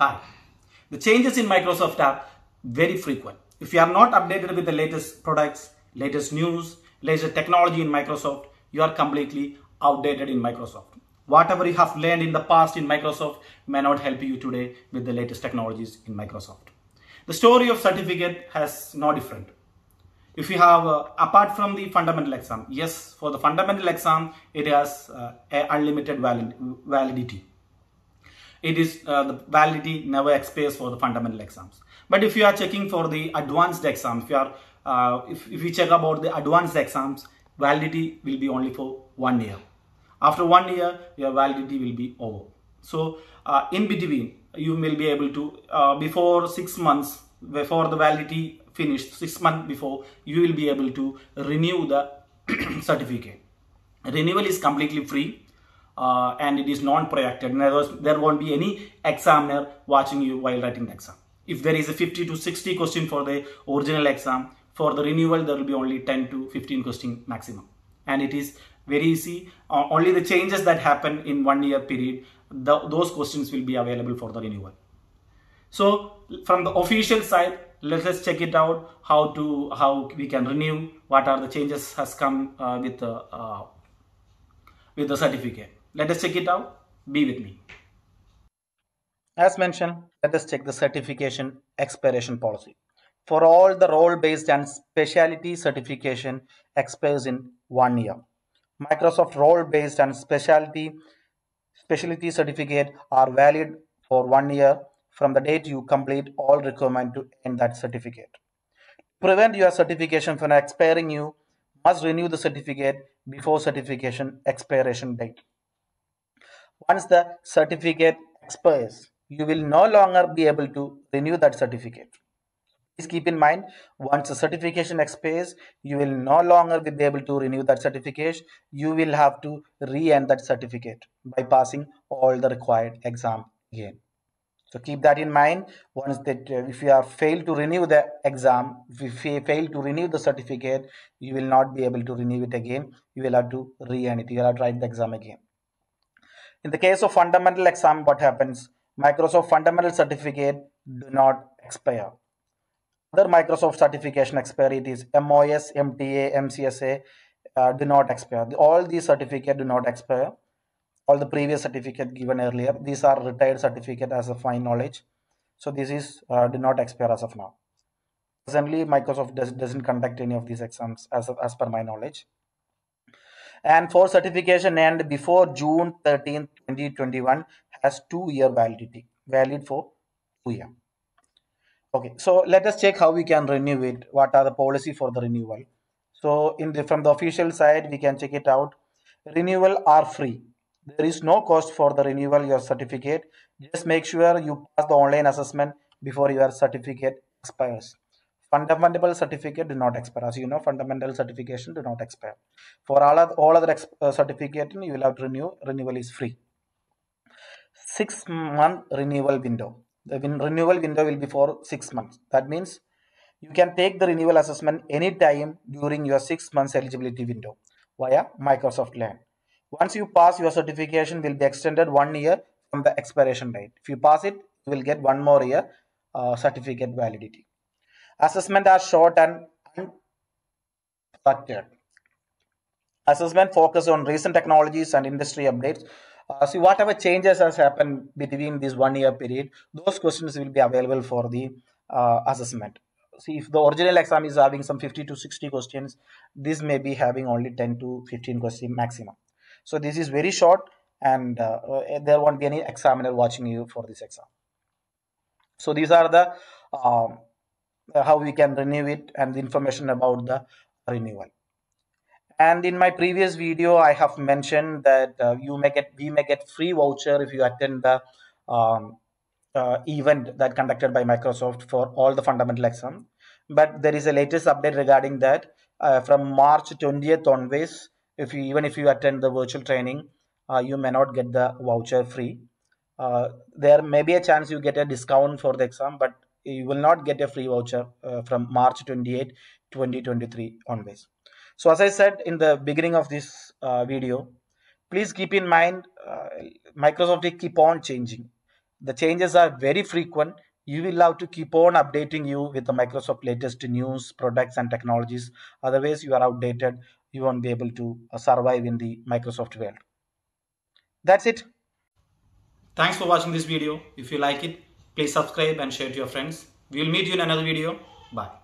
Hi. The changes in Microsoft are very frequent. If you are not updated with the latest products, latest news, latest technology in Microsoft, you are completely outdated in Microsoft. Whatever you have learned in the past in Microsoft may not help you today with the latest technologies in Microsoft. The story of certificate has no different. If you have, uh, apart from the fundamental exam, yes, for the fundamental exam, it has uh, unlimited valid, validity it is uh, the validity never expires for the fundamental exams. But if you are checking for the advanced exam if you are uh, if, if you check about the advanced exams validity will be only for one year. After one year your validity will be over. So uh, in between you will be able to uh, before six months before the validity finished six months before you will be able to renew the certificate. Renewal is completely free uh, and it is non-proctored. In other words, there won't be any examiner watching you while writing the exam. If there is a 50 to 60 question for the original exam, for the renewal there will be only 10 to 15 question maximum. And it is very easy. Uh, only the changes that happen in one year period, the, those questions will be available for the renewal. So from the official side, let us check it out how to how we can renew what are the changes has come uh, with the uh, with the certificate let us check it out. Be with me. As mentioned, let us check the certification expiration policy. For all the role-based and specialty certification expires in one year. Microsoft role-based and specialty specialty certificate are valid for one year from the date you complete all requirement to end that certificate. To prevent your certification from expiring, you must renew the certificate before certification expiration date. Once the certificate expires, you will no longer be able to renew that certificate. Please keep in mind, once the certification expires, you will no longer be able to renew that certificate. You will have to re-end that certificate by passing all the required exam again. So keep that in mind. Once that uh, if you are failed to renew the exam, if you fail to renew the certificate, you will not be able to renew it again. You will have to re-end it. You will have to write the exam again. In the case of fundamental exam, what happens? Microsoft fundamental certificate do not expire. Other Microsoft certification expiry it is MOS, MTA, MCSA uh, do not expire. All these certificate do not expire. All the previous certificate given earlier, these are retired certificate as of my knowledge. So this is uh, do not expire as of now. Presently, Microsoft does, doesn't conduct any of these exams as, as per my knowledge and for certification and before June 13, 2021 has two year validity, valid for two year. Okay, so let us check how we can renew it. What are the policy for the renewal? So in the from the official side, we can check it out. Renewal are free. There is no cost for the renewal your certificate. Just make sure you pass the online assessment before your certificate expires fundamental certificate do not expire. As you know fundamental certification do not expire. For all other, all other uh, certificate you will have to renew renewal is free. Six month renewal window. The win renewal window will be for six months. That means you can take the renewal assessment anytime during your six months eligibility window via microsoft learn once you pass your certification will be extended one year from the expiration date. If you pass it you will get one more year uh, certificate validity Assessment are short and unproctored. Assessment focus on recent technologies and industry updates. Uh, see whatever changes has happened between this one year period, those questions will be available for the uh, assessment. See if the original exam is having some 50 to 60 questions, this may be having only 10 to 15 questions maximum. So this is very short and uh, there won't be any examiner watching you for this exam. So these are the um, how we can renew it and the information about the renewal. And in my previous video i have mentioned that uh, you may get we may get free voucher if you attend the um, uh, event that conducted by microsoft for all the fundamental exam. But there is a latest update regarding that uh, from march 20th onwards if you even if you attend the virtual training uh, you may not get the voucher free. Uh, there may be a chance you get a discount for the exam but you will not get a free voucher uh, from March 28, 2023 onwards. So as I said in the beginning of this uh, video, please keep in mind uh, Microsoft keep on changing. the changes are very frequent. You will have to keep on updating you with the microsoft latest news products and technologies. Otherwise you are outdated. You won't be able to uh, survive in the microsoft world. That's it. Thanks for watching this video. If you like it please subscribe and share to your friends. We will meet you in another video. Bye